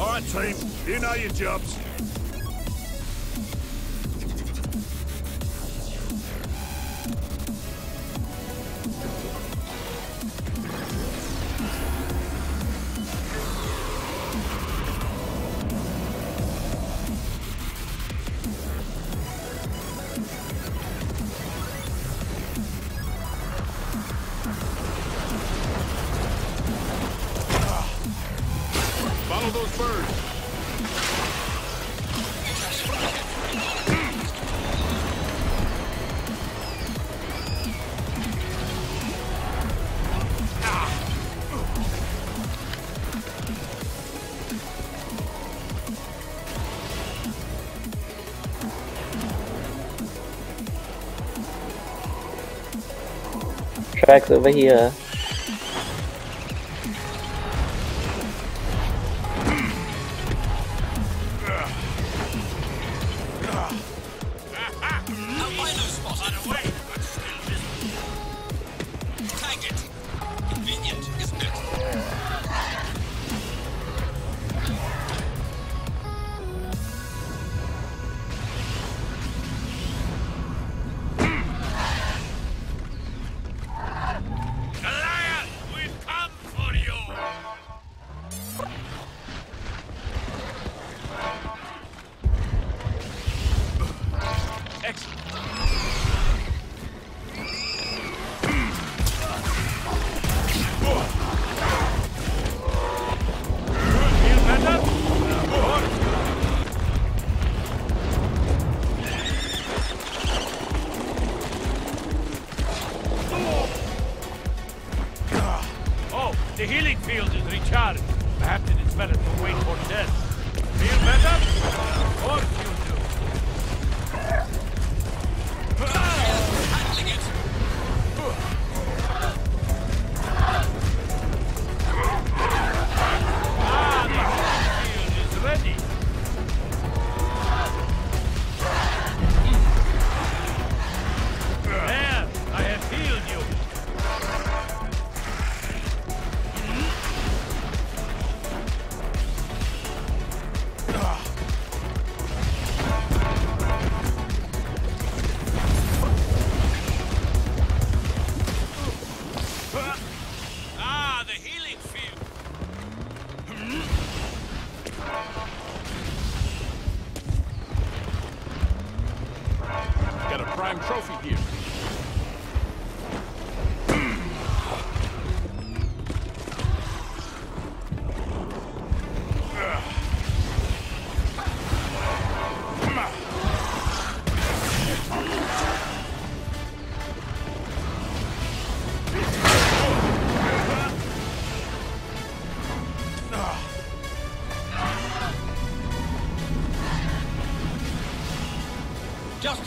All right, team. You know your jobs. bags over here.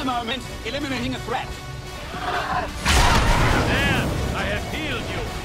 the moment, eliminating a threat. Damn! I have healed you.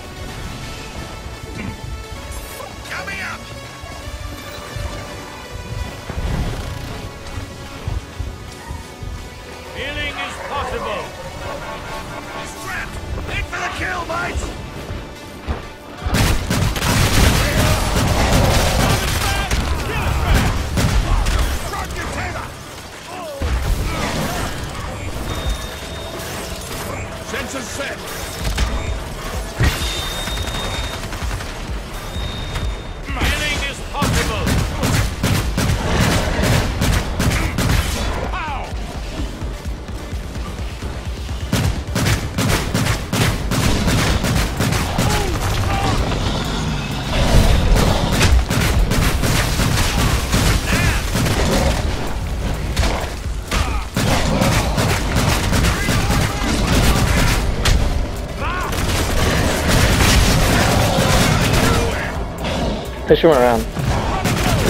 Push him around.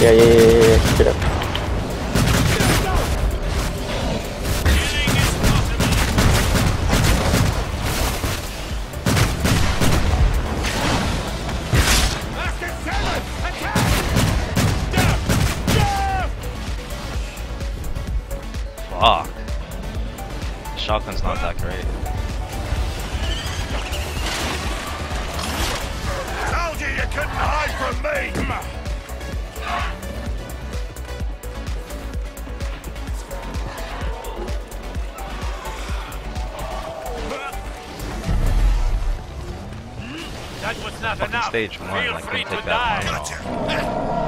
Yeah, yeah, yeah, yeah, yeah. Get up. That was not Fucking enough. Stage one, Feel like, free to take die. That one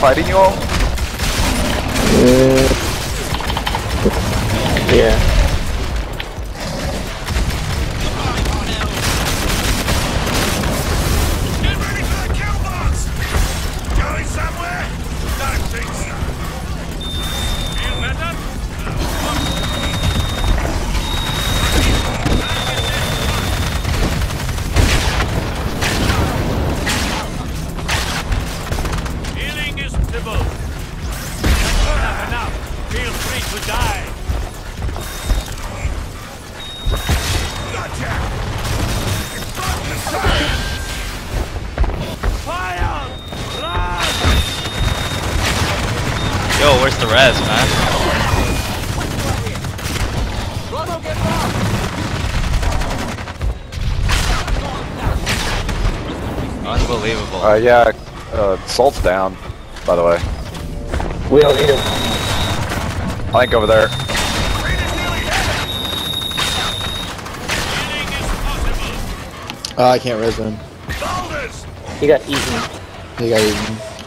fighting you all? Mm. Yeah. Yo, where's the res, man? Unbelievable. Uh, yeah, uh, Salt's down, by the way. We'll eat him. I think over there. Uh, I can't res him. He got eaten. He got eaten.